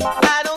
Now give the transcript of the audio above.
I don't